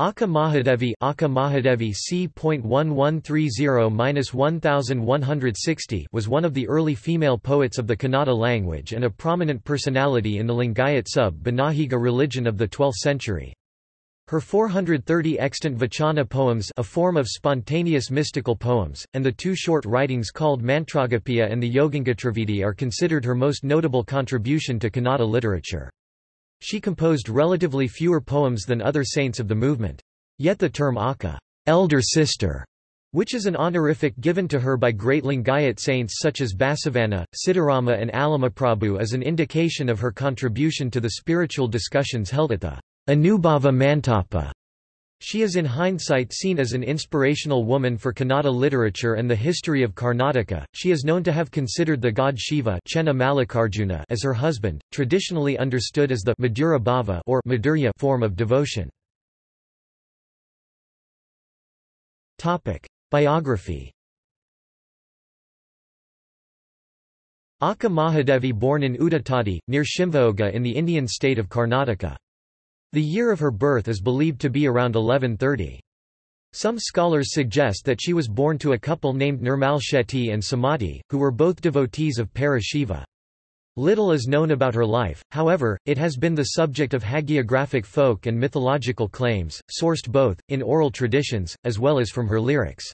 Akka Mahadevi, Akka Mahadevi C.1130-1160 was one of the early female poets of the Kannada language and a prominent personality in the Lingayat sub-Banajiga religion of the 12th century. Her 430 extant Vachana poems a form of spontaneous mystical poems, and the two short writings called Mantrogopya and the Yogangatrividhi are considered her most notable contribution to Kannada literature. She composed relatively fewer poems than other saints of the movement. Yet the term Akka elder sister", which is an honorific given to her by great Lingayat saints such as Basavanna, Siddharama and Allamaprabhu is an indication of her contribution to the spiritual discussions held at the Anubhava Mantapa she is in hindsight seen as an inspirational woman for Kannada literature and the history of Karnataka. She is known to have considered the god Shiva as her husband, traditionally understood as the Madhura Bhava or Madhurya form of devotion. Topic: Biography. Akka Mahadevi born in Udutadi, near Shivamogga in the Indian state of Karnataka. The year of her birth is believed to be around 1130. Some scholars suggest that she was born to a couple named Nirmal Shetty and Sumati, who were both devotees of Para-Shiva. Little is known about her life, however, it has been the subject of hagiographic folk and mythological claims, sourced both, in oral traditions, as well as from her lyrics.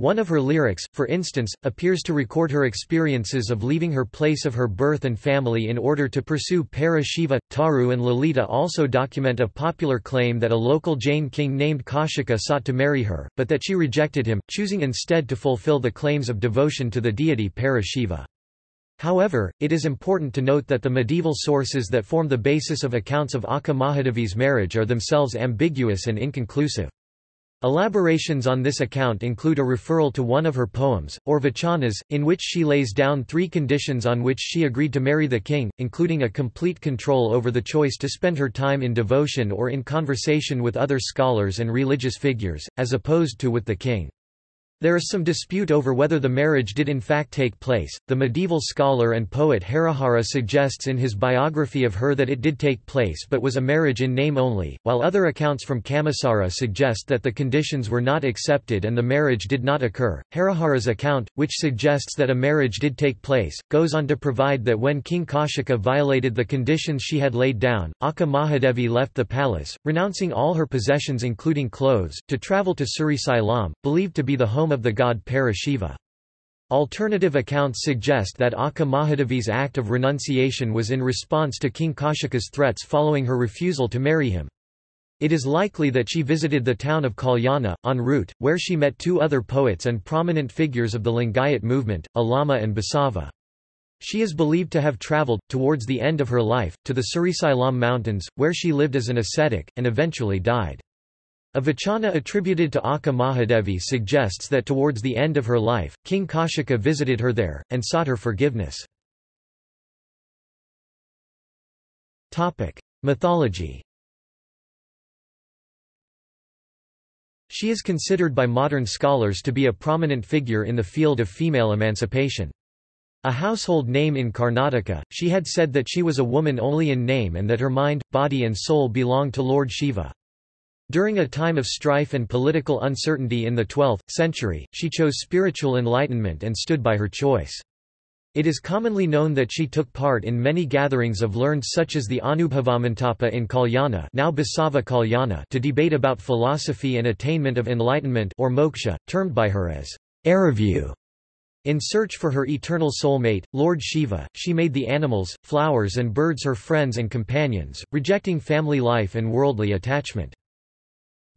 One of her lyrics, for instance, appears to record her experiences of leaving her place of her birth and family in order to pursue Para Shiva. Tharu and Lalita also document a popular claim that a local Jain king named Kaushika sought to marry her, but that she rejected him, choosing instead to fulfill the claims of devotion to the deity Para Shiva. However, it is important to note that the medieval sources that form the basis of accounts of Akka Mahadevi's marriage are themselves ambiguous and inconclusive. Elaborations on this account include a referral to one of her poems, or vachanas, in which she lays down three conditions on which she agreed to marry the king, including a complete control over the choice to spend her time in devotion or in conversation with other scholars and religious figures, as opposed to with the king. There is some dispute over whether the marriage did in fact take place. The medieval scholar and poet Harihara suggests in his biography of her that it did take place but was a marriage in name only, while other accounts from Chamarasa suggest that the conditions were not accepted and the marriage did not occur. Harihara's account, which suggests that a marriage did take place, goes on to provide that when King Kaushika violated the conditions she had laid down, Akka Mahadevi left the palace, renouncing all her possessions including clothes, to travel to Srisailam, believed to be the home of the god Para-Shiva. Alternative accounts suggest that Akka Mahadevi's act of renunciation was in response to King Kaushika's threats following her refusal to marry him. It is likely that she visited the town of Kalyana, en route, where she met two other poets and prominent figures of the Lingayat movement, Allama and Basava. She is believed to have travelled, towards the end of her life, to the Srisailam mountains, where she lived as an ascetic, and eventually died. A vachana attributed to Akka Mahadevi suggests that towards the end of her life, King Kaushika visited her there, and sought her forgiveness. Mythology She is considered by modern scholars to be a prominent figure in the field of female emancipation. A household name in Karnataka, she had said that she was a woman only in name and that her mind, body and soul belonged to Lord Shiva. During a time of strife and political uncertainty in the 12th century, she chose spiritual enlightenment and stood by her choice. It is commonly known that she took part in many gatherings of learned such as the Anubhavamantapa in Kalyana, now Basava Kalyana to debate about philosophy and attainment of enlightenment or moksha, termed by her as Arivu. In search for her eternal soulmate, Lord Shiva, she made the animals, flowers and birds her friends and companions, rejecting family life and worldly attachment.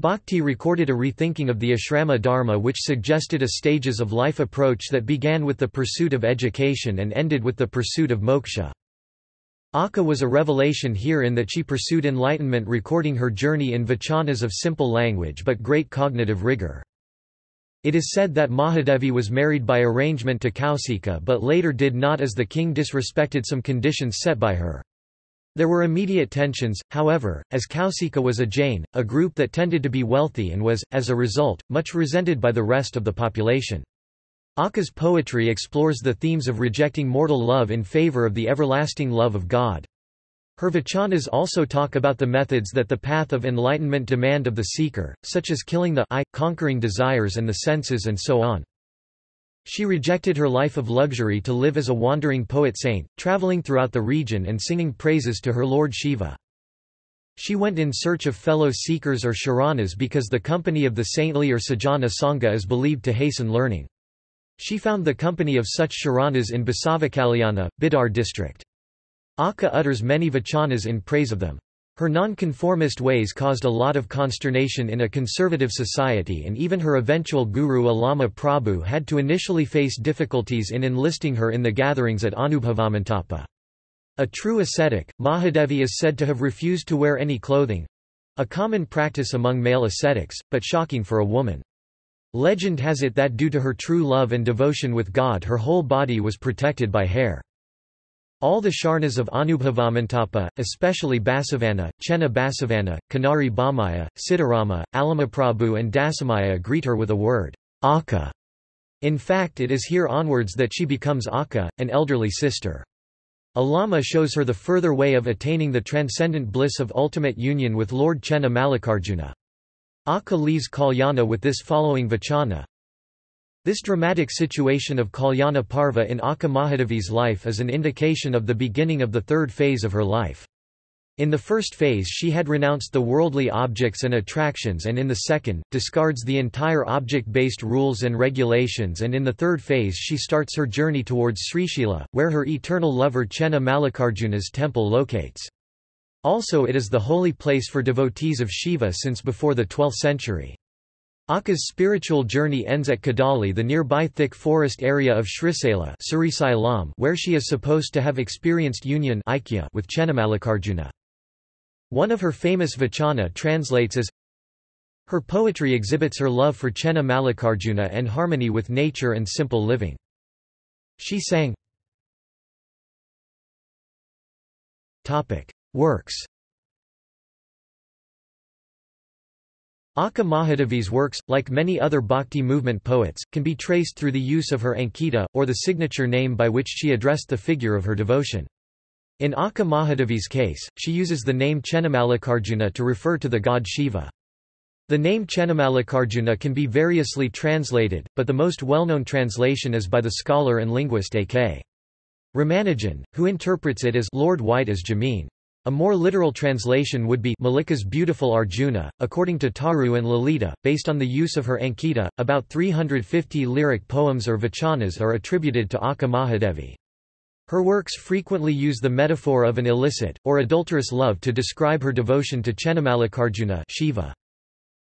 Bhakti recorded a rethinking of the ashrama dharma which suggested a stages of life approach that began with the pursuit of education and ended with the pursuit of moksha. Akka was a revelation here in that she pursued enlightenment recording her journey in vachanas of simple language but great cognitive rigor. It is said that Mahadevi was married by arrangement to Kausika but later did not as the king disrespected some conditions set by her. There were immediate tensions, however, as Kausika was a Jain, a group that tended to be wealthy and was, as a result, much resented by the rest of the population. Akka's poetry explores the themes of rejecting mortal love in favor of the everlasting love of God. Her vachanas also talk about the methods that the path of enlightenment demand of the seeker, such as killing the I, conquering desires and the senses and so on. She rejected her life of luxury to live as a wandering poet-saint, traveling throughout the region and singing praises to her lord Shiva. She went in search of fellow seekers or sharanas because the company of the saintly or sajana sangha is believed to hasten learning. She found the company of such sharanas in Basavakalyana, Bidar district. Akka utters many vachanas in praise of them. Her nonconformist ways caused a lot of consternation in a conservative society and even her eventual guru Allama Prabhu had to initially face difficulties in enlisting her in the gatherings at Anubhavamantapa. A true ascetic, Mahadevi is said to have refused to wear any clothing—a common practice among male ascetics, but shocking for a woman. Legend has it that due to her true love and devotion with God her whole body was protected by hair. All the Sharanas of Anubhavamantapa, especially Basavanna, Chenna Basavanna, Kanari Bhamaya, Sitarama, Allamaprabhu and Dasamaya greet her with a word, Akka. In fact it is here onwards that she becomes Akka, an elderly sister. Allama shows her the further way of attaining the transcendent bliss of ultimate union with Lord Chenna Mallikarjuna. Akka leaves Kalyana with this following vachana, this dramatic situation of Kalyana Parva in Akka Mahadevi's life is an indication of the beginning of the third phase of her life. In the first phase she had renounced the worldly objects and attractions and in the second, discards the entire object-based rules and regulations and in the third phase she starts her journey towards Srishila, where her eternal lover Chenna Mallikarjuna's temple locates. Also it is the holy place for devotees of Shiva since before the 12th century. Akka's spiritual journey ends at Kadali the nearby thick forest area of Srisela where she is supposed to have experienced union with Chennamallikarjuna. One of her famous vachana translates as Her poetry exhibits her love for Chenna Mallikarjuna and harmony with nature and simple living. She sang Works Akka Mahadevi's works, like many other bhakti movement poets, can be traced through the use of her Ankita, or the signature name by which she addressed the figure of her devotion. In Akka Mahadevi's case, she uses the name Chennamallikarjuna to refer to the god Shiva. The name Chennamallikarjuna can be variously translated, but the most well-known translation is by the scholar and linguist A.K. Ramanujan, who interprets it as Lord White as Jasmine. A more literal translation would be Mallika's beautiful Arjuna, according to Tharu and Lalita, based on the use of her Ankita. About 350 lyric poems or vachanas are attributed to Akka Mahadevi. Her works frequently use the metaphor of an illicit, or adulterous love to describe her devotion to Chennamallikarjuna Shiva.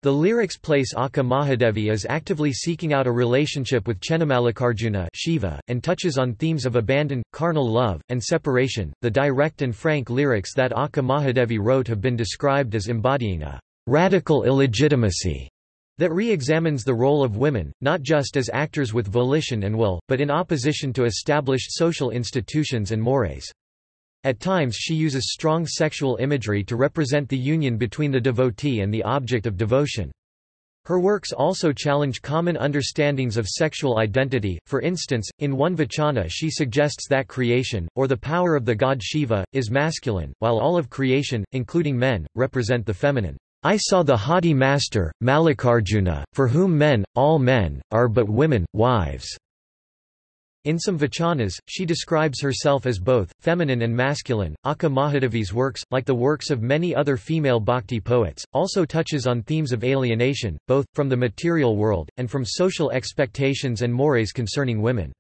The lyrics place Akka Mahadevi as actively seeking out a relationship with Chennamallikarjuna Shiva, and touches on themes of abandon, carnal love, and separation. The direct and frank lyrics that Akka Mahadevi wrote have been described as embodying a radical illegitimacy that re-examines the role of women, not just as actors with volition and will, but in opposition to established social institutions and mores. At times she uses strong sexual imagery to represent the union between the devotee and the object of devotion. Her works also challenge common understandings of sexual identity, for instance, in one vachana she suggests that creation, or the power of the god Shiva, is masculine, while all of creation, including men, represent the feminine. I saw the haughty master, Mallikarjuna, for whom men, all men, are but women, wives. In some vachanas, she describes herself as both, feminine and masculine. Akka Mahadevi's works, like the works of many other female bhakti poets, also touches on themes of alienation, both, from the material world, and from social expectations and mores concerning women.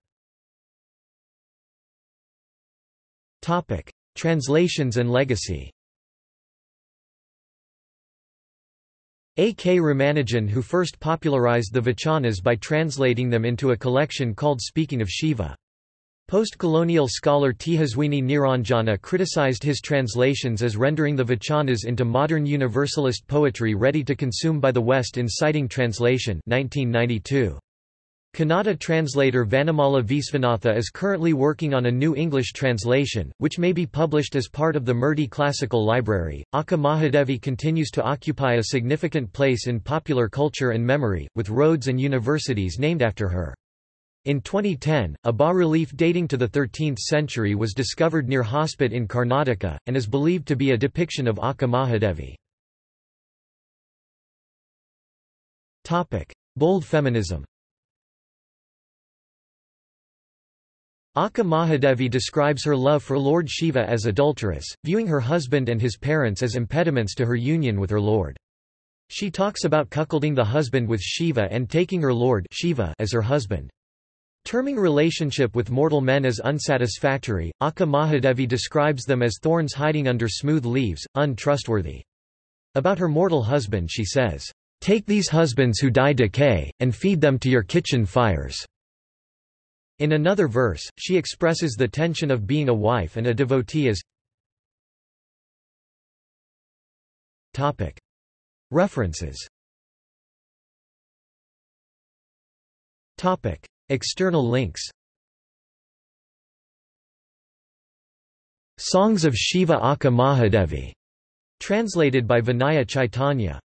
Translations and legacy A. K. Ramanujan who first popularized the vachanas by translating them into a collection called Speaking of Shiva. Post-colonial scholar Tejaswini Niranjana criticized his translations as rendering the vachanas into modern universalist poetry ready to consume by the West in citing translation 1992. Kannada translator Vanamala Visvanatha is currently working on a new English translation, which may be published as part of the Murty Classical Library. Akka Mahadevi continues to occupy a significant place in popular culture and memory, with roads and universities named after her. In 2010, a bas-relief dating to the 13th century was discovered near Hospet in Karnataka, and is believed to be a depiction of Akka Mahadevi. Bold feminism Akka Mahadevi describes her love for Lord Shiva as adulterous, viewing her husband and his parents as impediments to her union with her lord. She talks about cuckolding the husband with Shiva and taking her lord Shiva as her husband. Terming relationship with mortal men as unsatisfactory, Akka Mahadevi describes them as thorns hiding under smooth leaves, untrustworthy. About her mortal husband she says, "'Take these husbands who die decay, and feed them to your kitchen fires.' In another verse, she expresses the tension of being a wife and a devotee as References. External links. Songs of Shiva Akka Mahadevi, translated by Vinaya Chaitanya